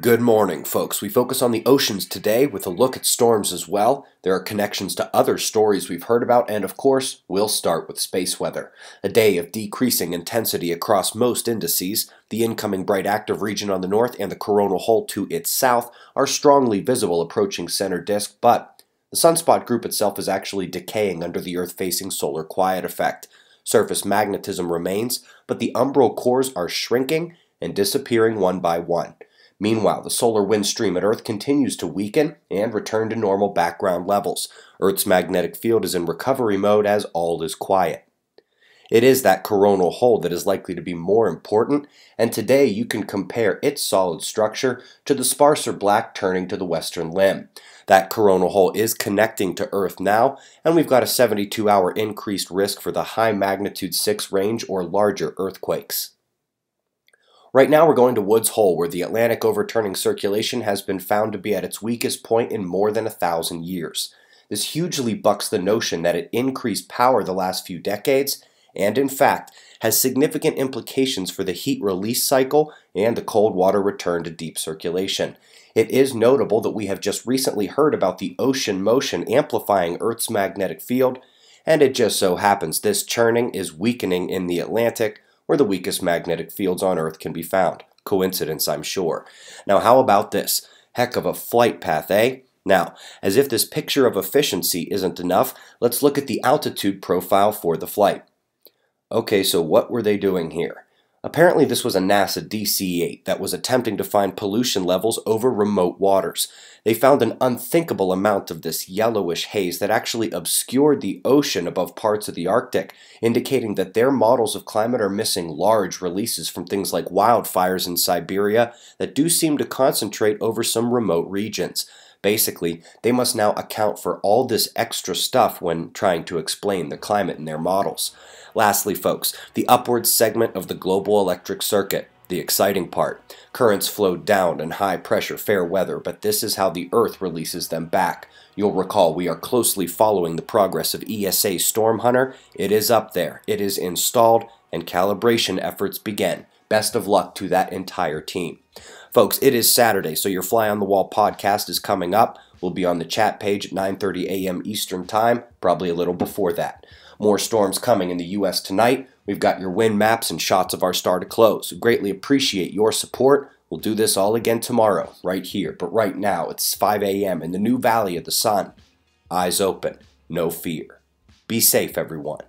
Good morning, folks. We focus on the oceans today with a look at storms as well. There are connections to other stories we've heard about, and of course, we'll start with space weather. A day of decreasing intensity across most indices. The incoming bright active region on the north and the coronal hole to its south are strongly visible approaching center disk, but the sunspot group itself is actually decaying under the Earth facing solar quiet effect. Surface magnetism remains, but the umbral cores are shrinking and disappearing one by one. Meanwhile, the solar wind stream at Earth continues to weaken and return to normal background levels. Earth's magnetic field is in recovery mode as all is quiet. It is that coronal hole that is likely to be more important, and today you can compare its solid structure to the sparser black turning to the western limb. That coronal hole is connecting to Earth now, and we've got a 72 hour increased risk for the high magnitude 6 range or larger earthquakes. Right now, we're going to Woods Hole, where the Atlantic overturning circulation has been found to be at its weakest point in more than a thousand years. This hugely bucks the notion that it increased power the last few decades, and in fact, has significant implications for the heat release cycle and the cold water return to deep circulation. It is notable that we have just recently heard about the ocean motion amplifying Earth's magnetic field, and it just so happens this churning is weakening in the Atlantic, where the weakest magnetic fields on Earth can be found. Coincidence, I'm sure. Now, how about this? Heck of a flight path, eh? Now, as if this picture of efficiency isn't enough, let's look at the altitude profile for the flight. Okay, so what were they doing here? Apparently, this was a NASA DC 8 that was attempting to find pollution levels over remote waters. They found an unthinkable amount of this yellowish haze that actually obscured the ocean above parts of the Arctic, indicating that their models of climate are missing large releases from things like wildfires in Siberia that do seem to concentrate over some remote regions. Basically, they must now account for all this extra stuff when trying to explain the climate in their models. Lastly, folks, the upward segment of the global electric circuit, the exciting part. Currents flow down in high pressure fair weather, but this is how the Earth releases them back. You'll recall we are closely following the progress of ESA Storm Hunter. It is up there, it is installed, and calibration efforts begin. Best of luck to that entire team. Folks, it is Saturday, so your Fly on the Wall podcast is coming up. We'll be on the chat page at 9:30 a.m. Eastern Time, probably a little before that. More storms coming in the U.S. tonight. We've got your wind maps and shots of our star to close. Greatly appreciate your support. We'll do this all again tomorrow, right here. But right now, it's 5 a.m. in the new Valley of the Sun. Eyes open, no fear. Be safe, everyone.